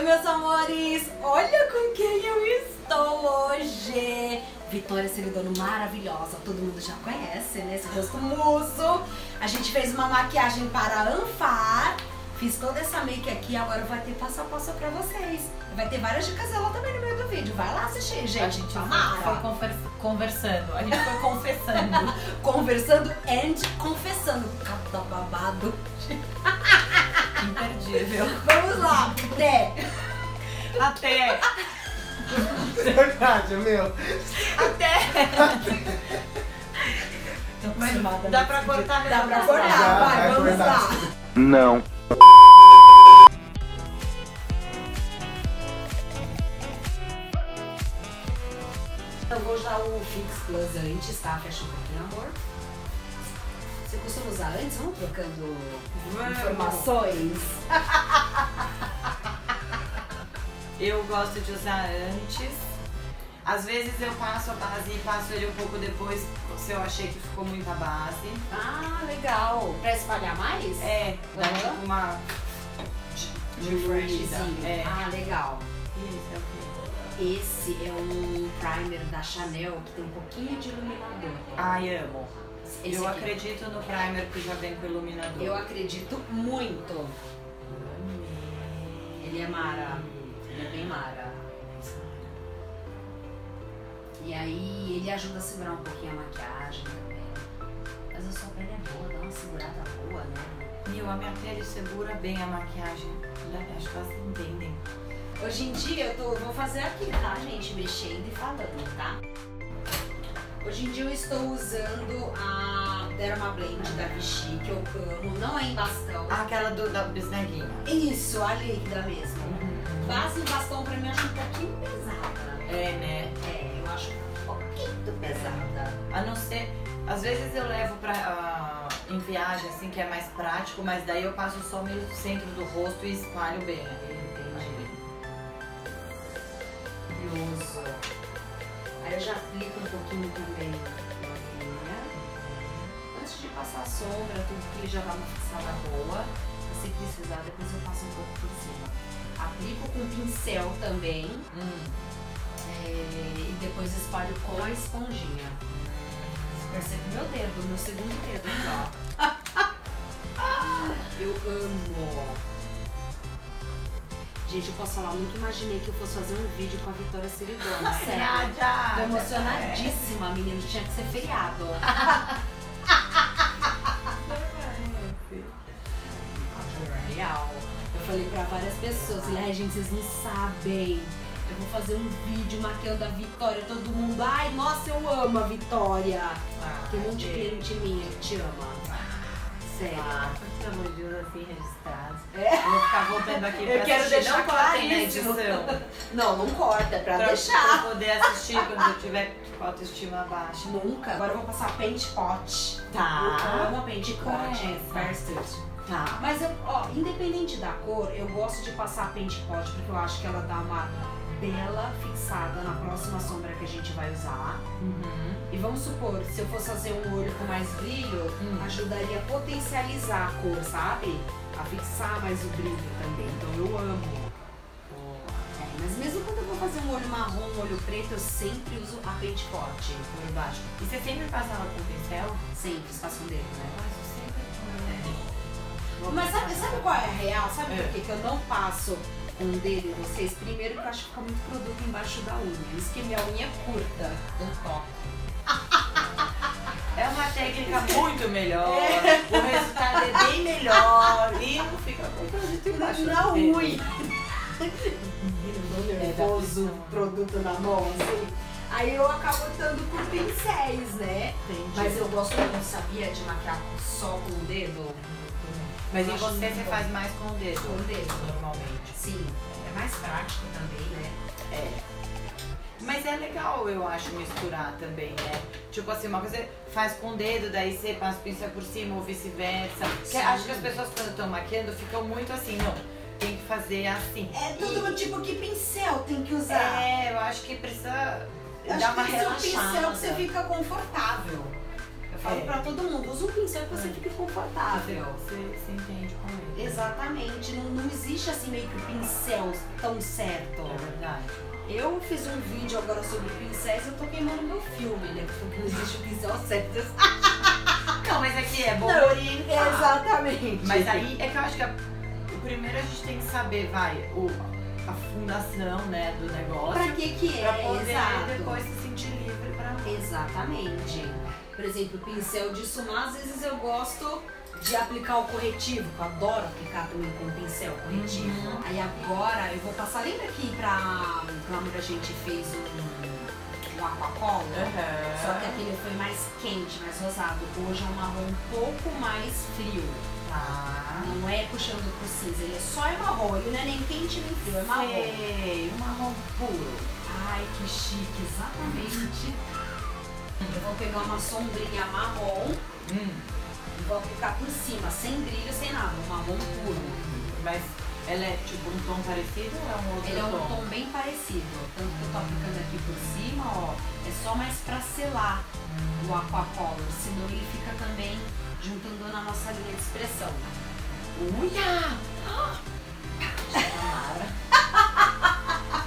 Oi, meus amores! Olha com quem eu estou hoje! Vitória Seridono maravilhosa, todo mundo já conhece, né? Esse rosto muso. A gente fez uma maquiagem para Anfar. Fiz toda essa make aqui, agora vai ter passo a passo pra vocês. Vai ter várias dicas dela também no meio do vídeo. Vai lá assistir, gente. A gente foi, Amara. foi conver- conversando, a gente foi confessando. Conversando and confessando. Cada babado. Imperdível. Vamos lá, Té. Até! Verdade, meu. Até! Mas Dá pra cortar Dá pra cortar, Dá, vai, vai vamos lá. Não. Eu vou usar o Fix Plus antes, tá? Fecha um pouquinho, amor. Você costuma usar antes? Vamos trocando Vamos. informações. Eu gosto de usar antes. Às vezes eu passo a base e passo ele um pouco depois se eu achei que ficou muita base. Ah, legal. Pra espalhar mais? É, dá tipo uma refreshida. É. Ah, legal. Isso, é o quê? Esse é um primer da Chanel que tem um pouquinho de iluminador. Ai, amo. Esse eu aqui. acredito no primer que já vem com iluminador. Eu acredito muito. Ele é Mara. Ele é bem Mara. E aí ele ajuda a segurar um pouquinho a maquiagem também. Mas a sua pele é boa, dá uma segurada boa, né? Meu, a minha pele segura bem a maquiagem. Acho que elas entendem. Hoje em dia eu tô, vou fazer aqui, tá, gente? Mexendo e falando, tá? Hoje em dia eu estou usando a Derma Blend da Vichy, que eu amo. Não é em bastão. Aquela do, da bisnaguinha. Isso, a líquida mesmo. Base em bastão pra mim eu acho um pouquinho pesada. É, né? É, eu acho um pouquinho pesada. A não ser. Às vezes eu levo pra, ah, em viagem, assim, que é mais prático, mas daí eu passo só meio no centro do rosto e espalho bem. Entendi. Sombra, tudo que já dá uma fixada boa. Se precisar, depois eu passo um pouco por cima. Aplico com pincel também. Hum. é, e depois espalho com a esponjinha. Você percebe meu dedo, meu segundo dedo aqui, ó. Eu amo. Gente, eu posso falar, nunca imaginei que eu fosse fazer um vídeo com a Vitória Seridona, sério. Tô emocionadíssima, menino. Tinha que ser feriado. falei, ai gente, vocês não sabem. Eu vou fazer um vídeo maquiando a Vitória, todo mundo, ai, nossa, eu amo a Vitória. Tem um monte de cliente minha que te ama. Sério. Ah, pelo amor de Deus, assim, registrado. É. Eu vou ficar voltando aqui Eu pra quero assistir. deixar não edição. Não, não corta, é pra, Pra, deixar. pra poder assistir quando eu tiver com autoestima baixa. Nunca. Agora eu vou passar Paint Pot. Tá. Eu amo é Pot, essa? First. Tá. Mas, eu, ó, independente da cor, eu gosto de passar a Paint Pot porque eu acho que ela dá uma bela fixada na próxima sombra que a gente vai usar. Uhum. E vamos supor, se eu fosse fazer um olho com mais brilho, Hum. ajudaria a potencializar a cor, sabe? A fixar mais o brilho também. Então eu amo. É, mas mesmo quando eu vou fazer um olho marrom, um olho preto, eu sempre uso a Paint Pot por baixo. E você sempre passa ela com pincel? Sempre, faço um dedo, né? Mas sabe, sabe qual é a real? Sabe É. por que que eu não passo o dedo em vocês? Primeiro que eu acho que fica muito produto embaixo da unha. Isso que minha unha é curta, um toque. É uma técnica muito melhor. O resultado é bem melhor. E não fica com produto embaixo. Dedo. unha. nervoso, produto na mão, assim. Aí eu acabo estando com pincéis, né? Entendi. Mas eu gosto muito, sabia, de maquiar só com o dedo. Mas em você você bom. faz mais com o dedo. Com o dedo. Normalmente. Sim, é mais prático também, né? É. Mas é legal, eu acho, misturar também, né? Tipo assim, uma coisa você faz com o dedo, daí você passa o pincel por cima ou vice-versa. Acho que as pessoas quando estão maquiando ficam muito assim, não, tem que fazer assim. É tudo tipo que pincel tem que usar. É, eu acho que precisa dar uma que que ser um relaxada. pincel que você fica confortável. Falo É. pra todo mundo, usa um pincel que você É. fique confortável. Você se entende com ele. Exatamente, não, não existe assim meio que o pincel tão certo. É verdade. Eu fiz um vídeo agora sobre pincéis, eu tô queimando meu filme, né? Porque não existe o pincel certo. Não, mas aqui é bom Não, orientar. Exatamente. Mas aí é que eu acho que a- o primeiro a gente tem que saber, vai, o, a fundação, né, do negócio. pra que que é? Pra poder Exato. depois se sentir livre pra. Exatamente. Por exemplo, pincel de esfumar, às vezes eu gosto de aplicar o corretivo, que eu adoro aplicar também com pincel corretivo. Uhum. Aí agora eu vou passar, lembra que pra Glamour a gente fez um, um aquacola? Só que aquele foi mais quente, mais rosado. Hoje é um marrom um pouco mais frio. Tá. Não é puxando pro cinza, ele é só é marrom, ele não é nem quente nem frio, é marrom. Sei, um marrom puro. Ai, que chique, exatamente. Eu vou pegar uma sombrinha marrom Hum. e vou aplicar por cima, sem brilho, sem nada, um marrom puro. Mas ela é tipo um tom parecido ou é um outro Ele é um tom? tom bem parecido, tanto que eu tô aplicando aqui por cima, ó, é só mais pra selar o aquacolor, senão ele fica também juntando na nossa linha de expressão. Uia!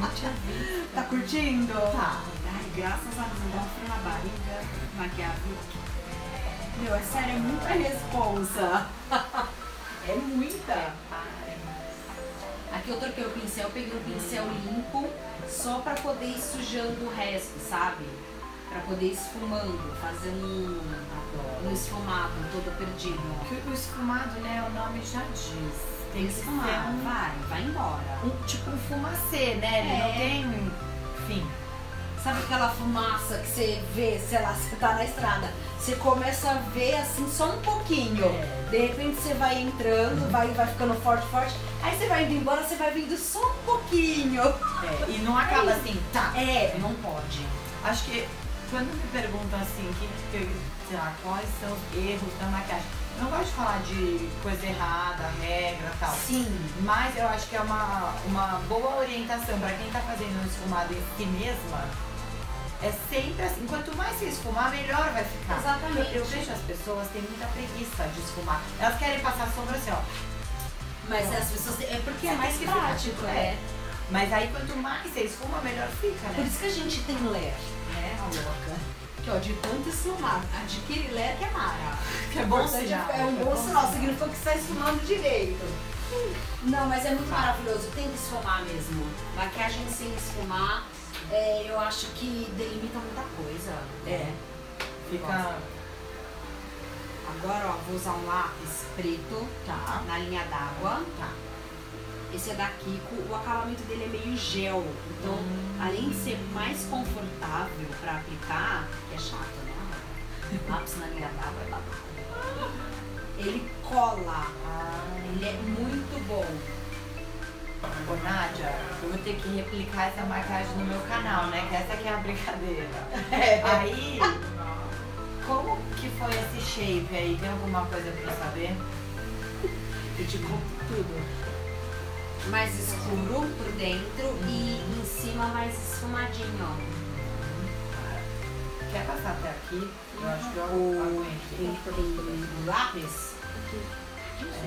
Não tinha visto. Tá curtindo? Tá. Graças a Deus, um frio na barriga, maquiagem. Meu, é sério, é muita responsa. é muita. Aqui eu troquei o pincel, peguei um pincel limpo, só pra poder ir sujando o resto, sabe? Pra poder ir esfumando, fazendo um, um esfumado todo perdido. Que o esfumado, né, o nome já diz. Tem que ser Esfumar, um, vai, vai embora. um- tipo um fumacê, né? Ele É. não tem fim. Sabe aquela fumaça que você vê, sei lá, você tá na estrada, você começa a ver assim só um pouquinho. É. De repente você vai entrando, vai, vai ficando forte, forte. Aí você vai indo embora, você vai vindo só um pouquinho. É, e não acaba assim, tá. É, não pode. Acho que quando me perguntam assim, que, que, sei lá, quais são os erros da maquiagem, não gosto de falar de coisa errada, regra tal. Sim. Mas eu acho que é uma, uma boa orientação para quem tá fazendo um esfumado em si mesma. É sempre assim, quanto mais você esfumar, melhor vai ficar. Exatamente. Eu, eu vejo as pessoas têm muita preguiça de esfumar. Elas querem passar sombra assim, ó. Mas as pessoas. É porque é Você mais tem que ficar, prático, é. é. Mas aí quanto mais você esfuma, melhor fica, Por né? isso que a gente tem ler, né, a louca? Que ó, de tanto esfumar, adquire ler que é mara. Que é bom Importante sinal. É um bom sinal, significa que está esfumando direito. Não, mas é muito maravilhoso, tem que esfumar mesmo. Maquiagem sem esfumar, é, eu acho que delimita muita coisa. É. Fica. Agora, ó, vou usar um lápis preto Tá. na linha d'água. Tá. Esse é da Kiko, o acabamento dele é meio gel. Então, Hum. além de ser mais confortável pra aplicar, que é chato, né? Lápis na linha d'água é babado. Ele cola. Ele é muito bom. Ô Nádia, eu vou ter que replicar essa maquiagem no meu canal, né? Que essa aqui é a brincadeira. Aí, como que foi esse shape aí? Tem alguma coisa pra eu saber? Eu te conto tudo. Mais escuro por dentro e em cima mais esfumadinho, ó. Quer passar até aqui? Eu acho que eu O, aguento. o lápis. É. Aqui? Você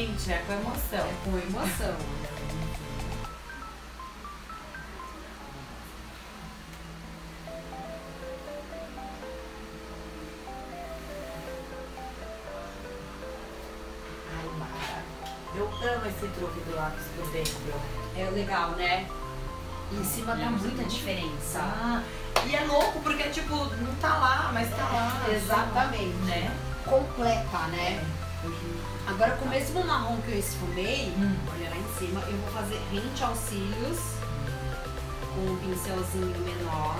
Gente, é com emoção. É com emoção. Ai, Mara. Eu amo esse truque do lápis por dentro. É legal, né? Em cima tá muita diferença. Ah, e é louco porque, tipo, não tá lá, mas tá lá. Exatamente. Né? Completa, né? Agora com o mesmo marrom que eu esfumei, Hum. olha lá em cima, eu vou fazer rente aos cílios com um pincelzinho menor.